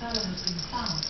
that has been found.